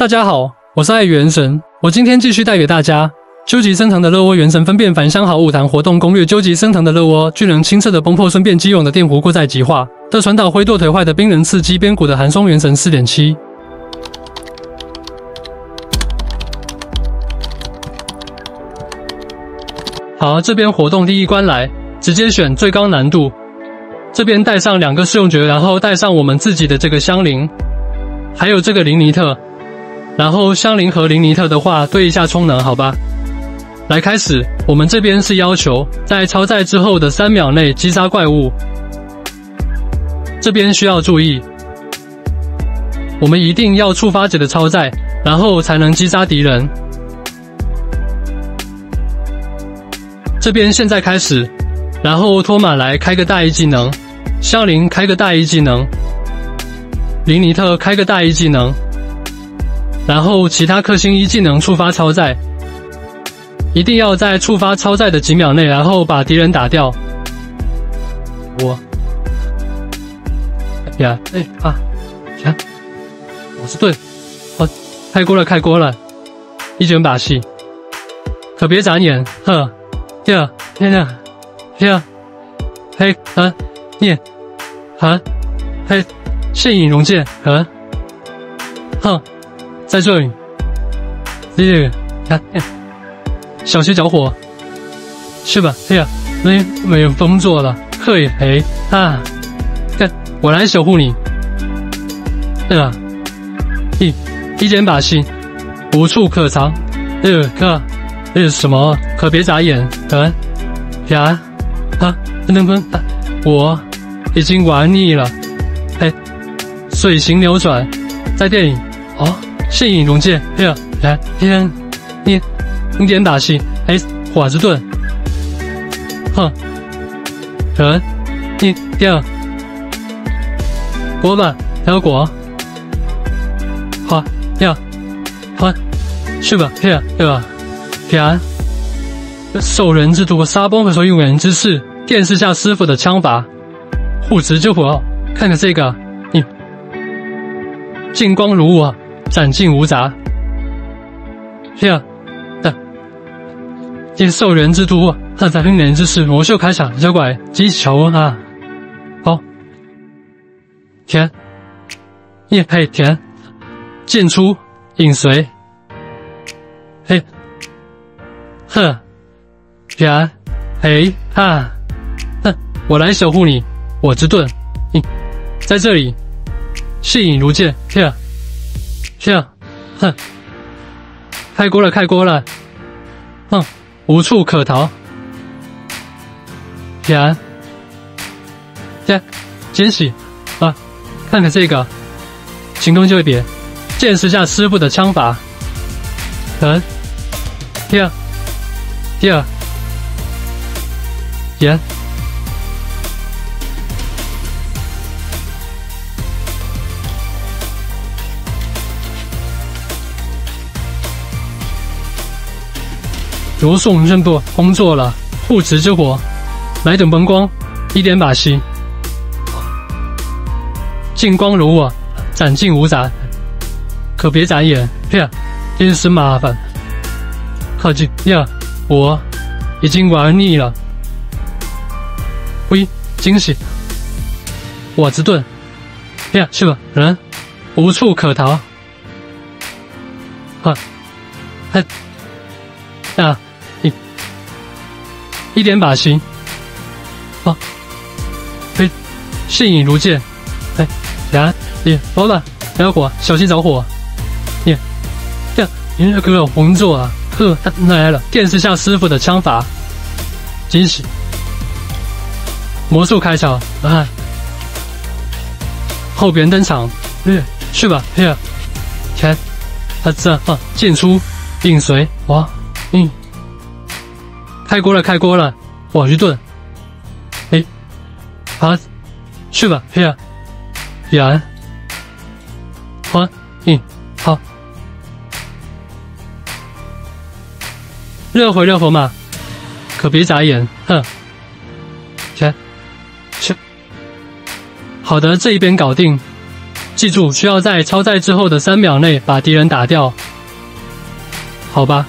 大家好，我是爱元神，我今天继续带给大家究极升腾的热窝元神分辨返乡好物谈活动攻略。究极升腾的热窝，巨能清澈的崩破，顺便激勇的电弧过载极化的传导挥剁腿坏的冰人刺激边骨的寒霜元神四点七。好，这边活动第一关来，直接选最高难度。这边带上两个试用诀，然后带上我们自己的这个香菱，还有这个林尼特。然后香菱和林尼特的话对一下充能，好吧？来开始，我们这边是要求在超载之后的三秒内击杀怪物。这边需要注意，我们一定要触发者的超载，然后才能击杀敌人。这边现在开始，然后托马来开个大一技能，香菱开个大一技能，林尼特开个大一技能。然后其他克星一技能触发超载，一定要在触发超载的几秒内，然后把敌人打掉。我。呀，哎啊，行，我是盾，我开锅了，开锅了，一卷把戏，可别眨眼，呵，呀，天呐，呀，嘿，啊，念，啊，嘿，现影融剑，啊，哼。在这里，这个看，小心着火，是吧？哎呀，没没有工作了，嘿嘿啊！看，我来守护你，对吧？一一点把戏，无处可藏。呃，看，这是什么？可别眨眼，啊呀啊！能不能？我已经玩腻了。哎，水形扭转，在电影哦。现影融剑，哎呀，来天，你你点打戏，哎，华之盾，哼，人，你掉，果板，还有果，好，掉，好，去吧，哎呀，对吧？天，受人之毒，杀崩和说用人之事，电视下师傅的枪法，护持之火，看看这个，你，金光如我。斩尽无杂，这样的接受人之毒，汉在烹人之事，魔秀开场，妖怪击球啊！好，甜，叶配甜，剑出影随，嘿，呵，甜，嘿，哈，哼，我来守护你，我之盾，你在这里，视影如剑，这这样，哼，开锅了，开锅了，哼，无处可逃。天，天，惊喜啊！看看这个，行动就一别，见识下师傅的枪法。嗯，第二，第二，严。罗宋认不工作了，护持之火，来等崩光，一点把戏，金光如我，斩尽无杂，可别眨眼，呀，真是麻烦，靠近呀，我已经玩腻了，喂，惊喜，我之盾，呀，去吧，人无处可逃，哈，嘿，啊。一点把心，啊，嘿，信影如剑，哎，呀，你老板，不要火，小心着火，你，这样，你这可有红座啊？呵，他来了，电视下师傅的枪法，惊喜，魔术开场，啊，后边登场，略去吧，嘿，看，他这啊，剑出，影随，哇，嗯。开锅了，开锅了！我去炖，哎，好，去吧，嘿呀，远，好，嗯，好，热火热火嘛，可别眨眼，哼，去，去，好的，这一边搞定，记住，需要在超载之后的三秒内把敌人打掉。好吧。